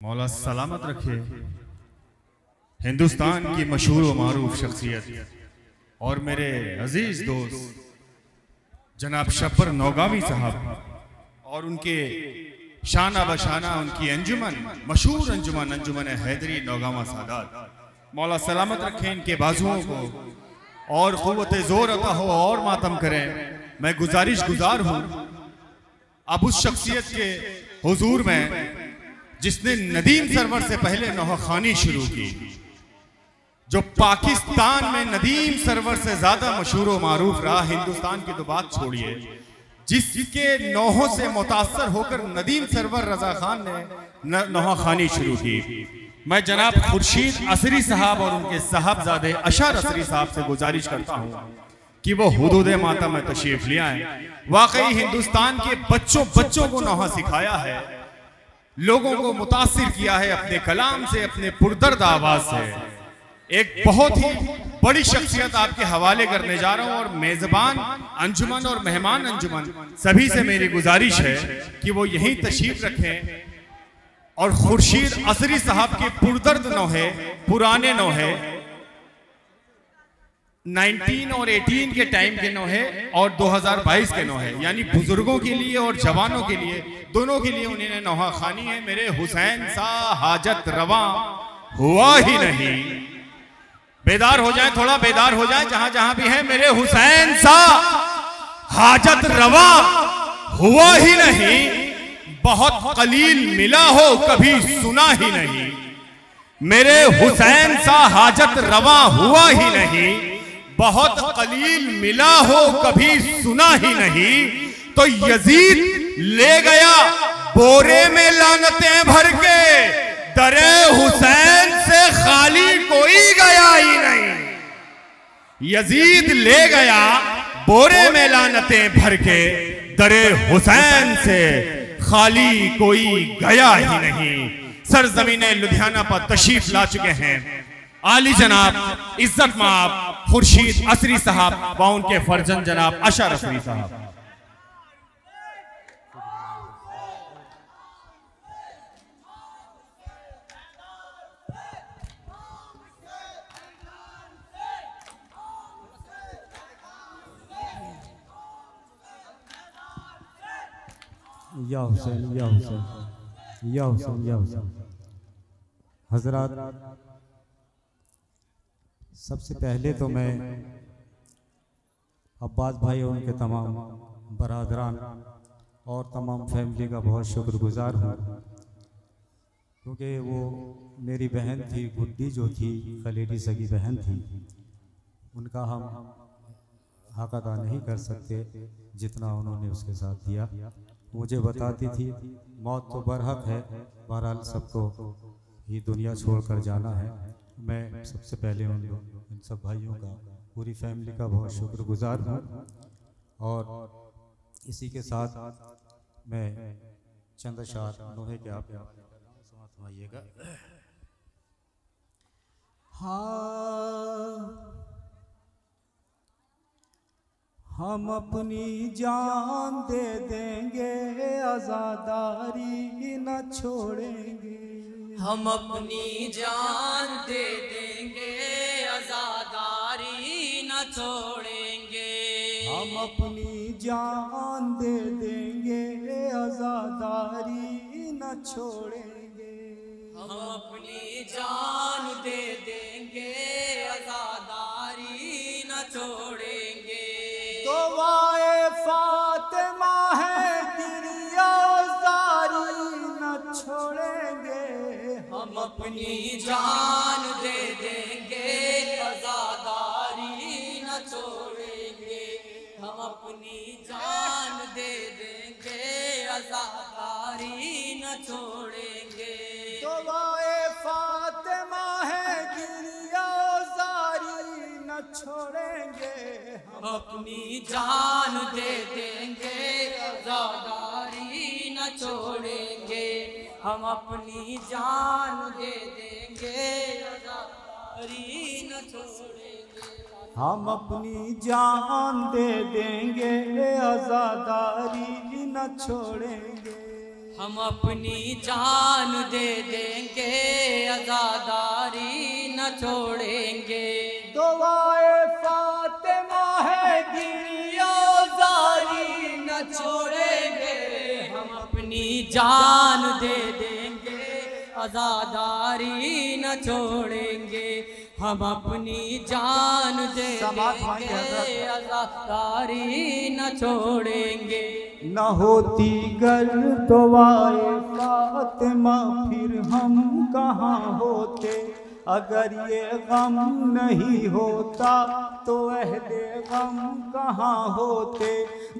मौला सलामत रखे। हिंदुस्तान की मशहूर व मारूफ शख्सियत और मेरे अज़ीज़ दोस्त जनाब शब्बर नौगावी साहब और उनके शाना बशाना उनकी अंजुमन मशहूर अंजुमन अंजुमन हैदरी नौगावा सादात। मौला सलामत रखे इनके बाजुओं को और क़ुव्वत ज़ोर अता हो और मातम करें। मैं गुजारिश गुजार हूँ। अब उस शख्सियत के हुजूर में जिसने नदीम सरवर से पहले नौखानी शुरू की, जो पाकिस्तान में नदीम सरवर से ज़्यादा मशहूर मारूफ रहा, हिंदुस्तान की तो बात छोड़िए, जिसके नौहों से मुतासर होकर नदीम सरवर रजा खान ने नौखानी शुरू की। मैं जनाब खुर्शीद असरी साहब और उनके साहबजादे अशर असरी साहब से गुजारिश करता हूँ कि वो हदूद माता में तशरीफ़ ले आए। वाकई हिंदुस्तान के बच्चों बच्चों को नौहा सिखाया है। लोगों को मुतासर किया है अपने कलाम से, अपने पुरदर्द आवाज़ से। एक बहुत ही बड़ी शख्सियत आपके हवाले करने जा रहा हूँ और मेजबान अंजुमन और मेहमान अंजुमन, सभी से मेरी गुजारिश है कि वो यही तशीफ रखें और खुर्शीद असरी साहब के पुरदर्द नौहे, पुराने नौहे 19 और 18 के टाइम के नो है और 2022 के नौहे यानी बुज़ुर्गों के लिए और जवानों के लिए, दोनों के लिए उन्होंने नौहा खानी है। मेरे हुसैन सा हाजत रवा हुआ ही नहीं। बेदार हो जाए, थोड़ा बेदार हो जाए, जहाँ जहाँ भी है, मेरे हुसैन सा हाजत रवा हुआ ही नहीं। बहुत कलील मिला हो, कभी सुना ही नहीं। मेरे हुसैन सा हाजत रवा हुआ ही नहीं। बहुत कलील मिला हो, कभी सुना ही नहीं तो यजीद ले गया, बोरे में लानतें भर के, दरे हुसैन से खाली कोई गया ही नहीं। यजीद ले गया, बोरे में लानतें भर के, दरे हुसैन से खाली कोई गया ही नहीं। सरजमीन लुधियाना पर तशीफ ला चुके हैं। आली जनाब, इज़्ज़त माब खुर्शीद, असरी साहब व उनके फर्जन जनाब, अशर असरी साहब। या हुसैन या हुसैन या हुसैन या हुसैन। हज़रत सबसे पहले तो मैं अब्बास भाई और उनके तमाम बरदरान और तमाम फैमिली का बहुत शुक्रगुजार हूँ। क्योंकि वो मेरी बहन थी गुड्डी जो थी, खलेडी सगी बहन थी, उनका हम हक अदा नहीं कर सकते जितना उन्होंने उसके साथ दिया। मुझे बताती थी, मौत तो बरहक है, बहरहाल सबको ये दुनिया छोड़कर जाना है। मैं सबसे पहले उन लोग इन सब भाइयों का पूरी फैमिली का बहुत शुक्रगुजार हूँ। और इसी के साथ मैं चंद शार नोहे के आप फरमाइएगा हाँ हम अपनी जान दे देंगे, आजादारी न छोड़ेंगे। हम अपनी जान दे देंगे आजादारी न छोड़ेंगे। हम अपनी जान दे देंगे आजादारी न छोड़ेंगे। हम अपनी जान दे देंगे आजादारी न छोड़ेंगे। हम अपनी जान दे देंगे आजादारी न छोड़ेंगे। हम अपनी जान दे देंगे आजादारी न छोड़ेंगे। तो फातिमा है गिरिया जारी न छोड़ेंगे। हम अपनी जान दे देंगे आजादारी हम अपनी जान दे देंगे न छोड़ेंगे। हम अपनी जान दे देंगे आजादारी न छोड़ेंगे। हम अपनी जान दे देंगे आजादारी न छोड़ेंगे। दुआए जान दे देंगे आजादारी न छोड़ेंगे। हम अपनी जान दे देंगे आजादारी न छोड़ेंगे। न होती गर आए फातिमा फिर हम कहाँ होते? अगर ये गम नहीं होता तो अहले गम कहाँ होते?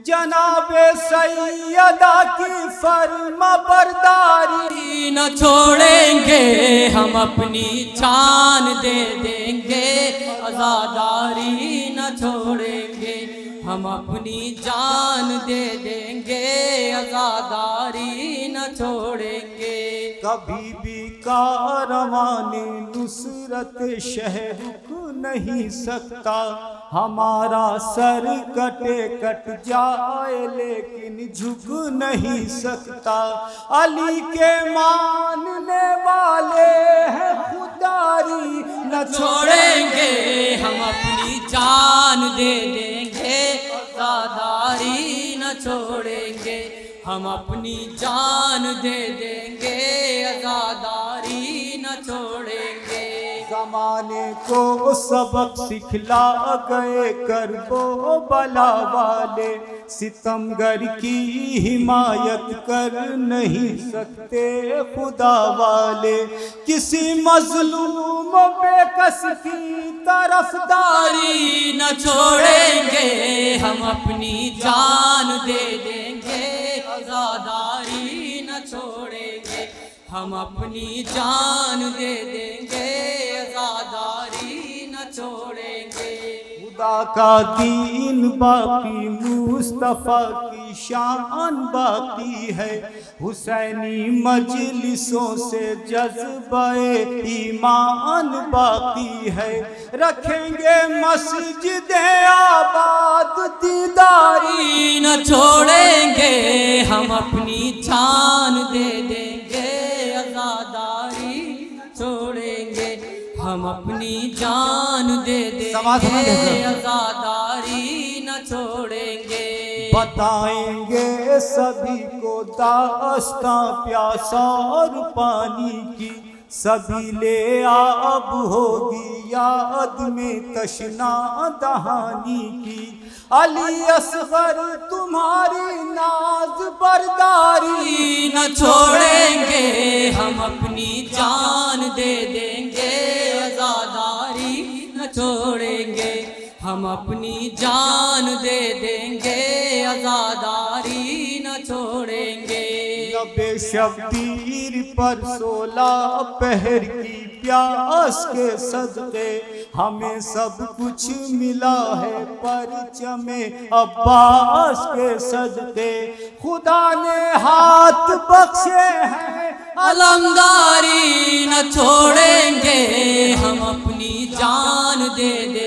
जनाबे सैयदा की फर्मा बरदारी न छोड़ेंगे, हम अपनी जान दे देंगे। आजादारी न छोड़ेंगे, हम अपनी जान दे देंगे। आजादारी न छोड़ेंगे। कभी भी कारवाने नुसरत शहर रुक नहीं सकता। हमारा सर कटे कट जाए लेकिन झुक नहीं सकता। अली के मानने वाले हैं खुदारी। न छोड़ेंगे हम अपनी जान दे देंगे। आजादारी न छोड़ेंगे हम अपनी जान दे देंगे आजादारी न छोड़ेंगे। जमाने को सबक सिखला गए कर वो बला वाले। सितमगर की हिमायत कर नहीं सकते खुदा वाले। किसी मजलूम बेकस की तरफदारी न छोड़ेंगे हम अपनी जान दे देंगे। हम अपनी जान दे देंगे, आजादारी न छोड़ेंगे। खुदा का दीन बाकी, मुस्तफ़ा की शान बाकी है। हुसैनी मजलिसों से जज्बाए, ईमान बाकी है। रखेंगे मस्जिद आबाद, दीदारी न छोड़ेंगे। हम अपनी जान दे देंगे। हम अपनी जान दे देंगे। आजादारी न छोड़ेंगे। बताएँगे सभी को दास्ता प्यासा और पानी की। सभी ले आब होगी याद में तशना दहानी की। अली असगर तुम्हारी नाज बरदारी। न छोड़ेंगे हम अपनी जान दे देंगे हम अपनी जान दे देंगे, आजादारी न छोड़ेंगे। नबे शब्दीर पर सोलह पहर की प्यास के सदके, हमें सब कुछ मिला है परचमे अब्बास के सदके। खुदा ने हाथ बख्शे हैं, अलमदारी न छोड़ेंगे, हम अपनी जान दे न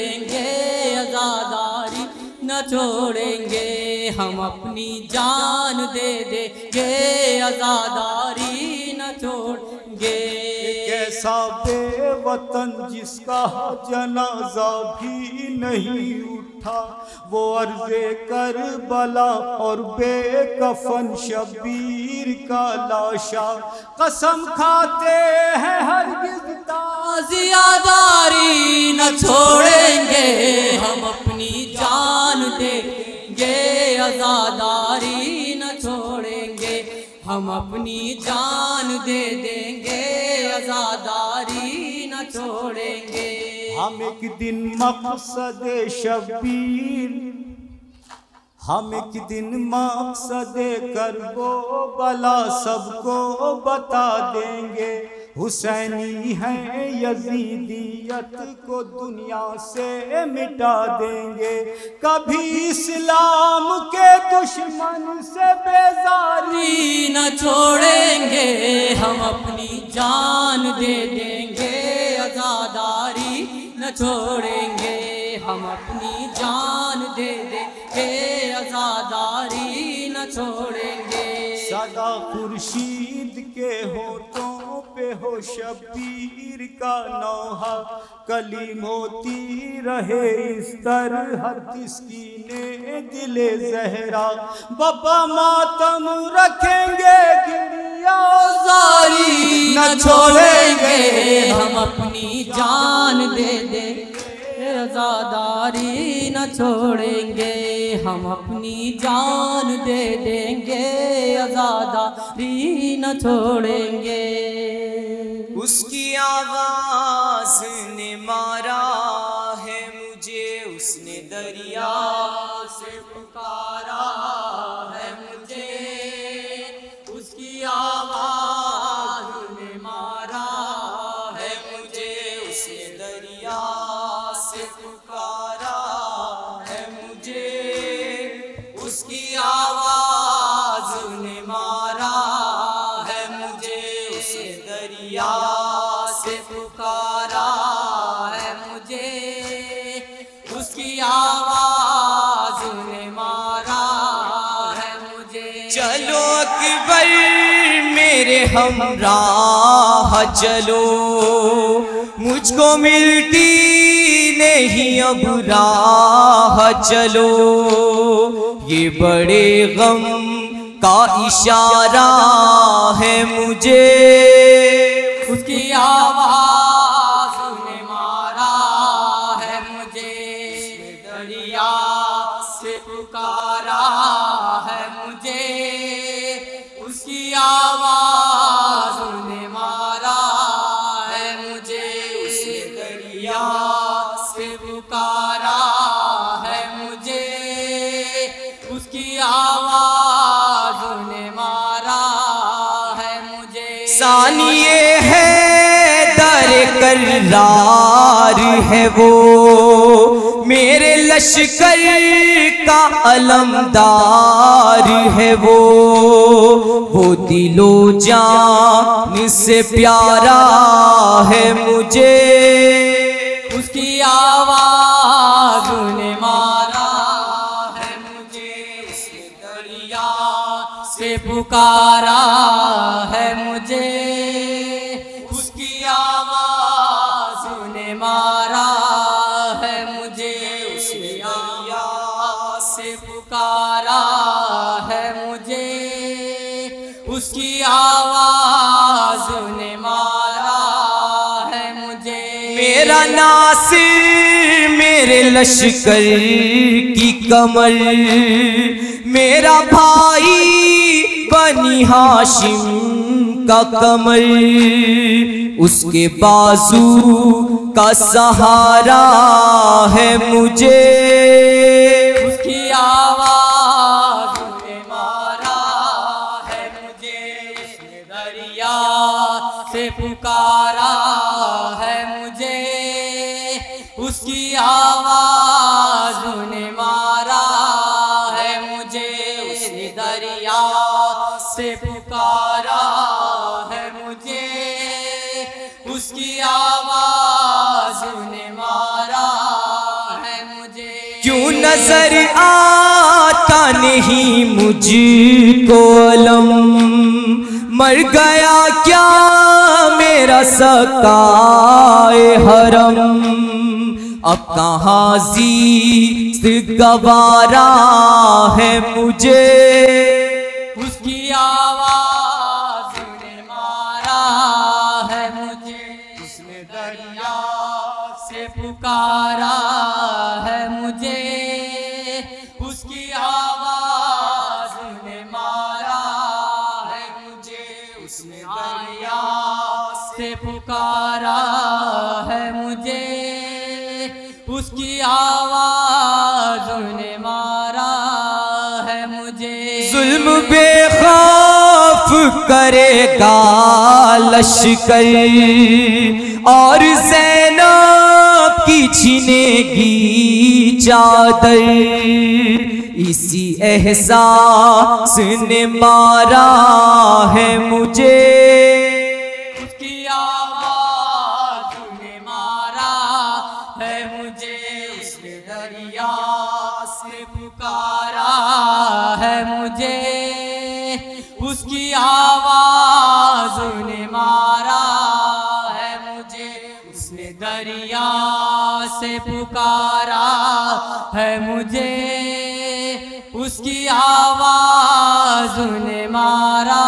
छोड़ेंगे हम अपनी जान दे देंगे आजादारी। कैसा बेवतन जिसका जनाजा भी नहीं उठा। वो अर्जे कर बला और बेकफन शबीर का लाशा। कसम खाते हैं हरगिज जियादारी न छोड़ेंगे, हम अपनी जान देंगे। आजादारी हम अपनी जान दे देंगे, आजादारी न छोड़ेंगे। हम एक दिन मकसद शबीर, हम एक दिन मकसद कर गो बला सबको बता देंगे। हुसैनी है यजीदियत को दुनिया से मिटा देंगे। कभी इस्लाम के दुश्मन से बेजारी न छोड़ेंगे हम अपनी जान दे देंगे। आजादारी न छोड़ेंगे हम अपनी जान दे देंगे। आजादारी न छोड़ेंगे। सदा खुर्शीद के होठों पे हो शबीर का नौहा, कली मोती रहे इस तरह ने दिले जहरा। बाबा मातम रखेंगे जारी न छोड़ेंगे हम अपनी जान दे दे। आजादारी न छोड़ेंगे हम अपनी जान दे देंगे। आजादारी न छोड़ेंगे। उसकी आवाज़ ने मारा है मुझे उसने दरिया से मेरे हमराह चलो। मुझको मिलती नहीं अब राह चलो। ये बड़े गम का इशारा है मुझे। उसकी आवाज़ मुझे सानिए है, दर करार है वो। मेरे लश्कर का अलमदार है वो। वो दिलो जान से प्यारा है मुझे। उसकी आवाज़ ने मारा है मुझे। उसने दरिया से पुकारा है मुझे। मेरा नासिर, मेरे लश्कर की कमर। मेरा भाई बनी हाशिम का कमर। उसके बाजू का सहारा है मुझे। उसकी आवाज़ नज़र आता नहीं मुझको अलम। मर गया क्या मेरा सकाए हरम। अब कहाँ जी गवारा है मुझे? उसकी आवाज़ ने मारा है मुझे। उसने दरिया से पुकारा पुकारा है मुझे। उसकी आवाज़ ने मारा है मुझे। जुल्म बेखौफ करेगा लश्कर। और जैनब की छिनेगी चादर। इसी एहसास ने मारा है मुझे। है मुझे। उसकी आवाज़ ने मारा है मुझे। उसने दरिया से पुकारा है मुझे। उसकी आवाज़ ने मारा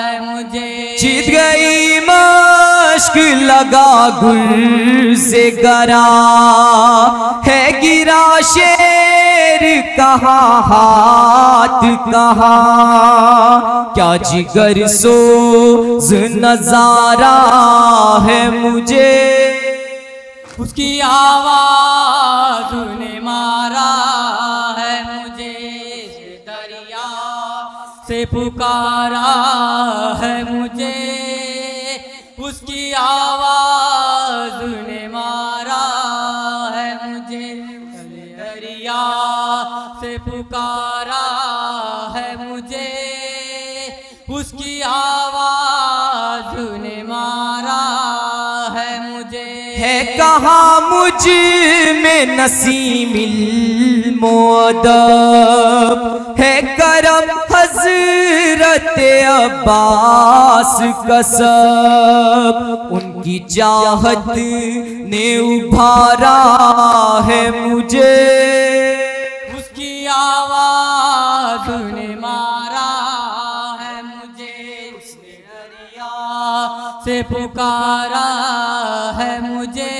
है मुझे। जीत गई, मश्क लगा गुल से गरा। है गिरा शेर कहा, हाथ कहा, क्या जिगर सोज नज़ारा है मुझे? उसकी आवाज़ ने मारा है मुझे दरिया से पुकारा है मुझे। उसकी आवाज़ है मुझमें नसीमिल मोदब है करम हज़रत अब्बास कसब। उनकी चाहत ने उभारा है मुझे। उसकी आवाज़ ने मारा है मुझे। उसने दरिया से पुकारा है मुझे।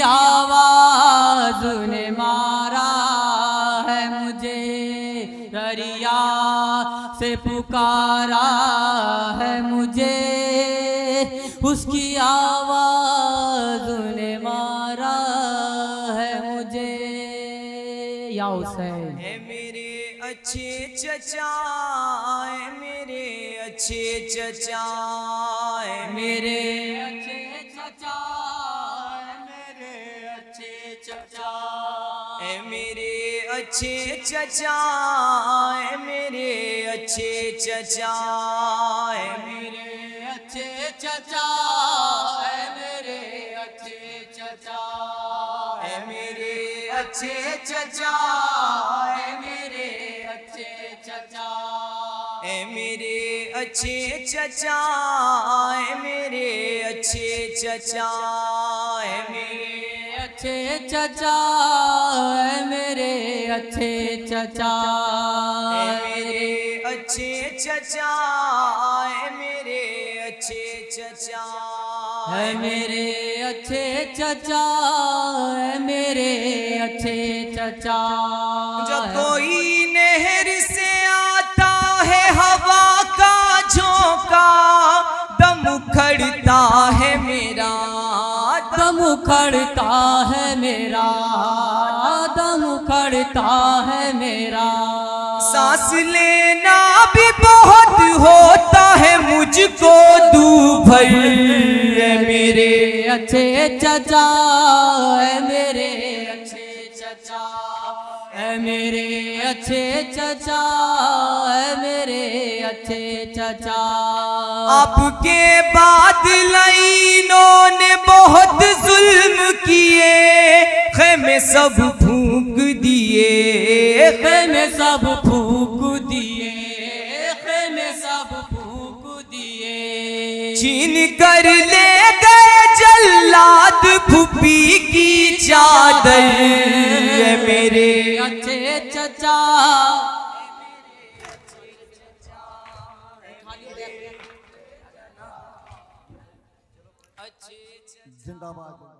आवाज़ ने मारा है मुझे। दरिया से पुकारा है मुझे। उसकी आवाज़ ने मारा है मुझे। या है मेरे अच्छे चचा मेरे अच्छे चचा मेरे अच्छे चचा है मेरे अच्छे चचा है मेरे अच्छे चचा मेरे अच्छे चचा है मेरे अच्छे चचा है मेरे अच्छे चचा है मेरे अच्छे चचा है मेरे अच्छे चचा है मेरे अच्छे चचा मेरे अच्छे चचा मेरे अच्छे चचा मेरे अच्छे चचा। है मेरे अच्छे चचा मेरे अच्छे चचा। जब कोई दम उखड़ता है मेरा दम उखड़ता है मेरा। सांस लेना भी बहुत होता है मुझको दूभर है मेरे अच्छे चचा है मेरे अच्छे चचा मेरे अच्छे चचा मेरे अच्छे चचा। आपके बाद लाइनों ने सब फूक दिए खेमे सब फूक दिए खेमे सब फूक दिए। छीन कर ले गए जल्लाद फुपी की चादर है मेरे अच्छे चचा। जिंदाबाद।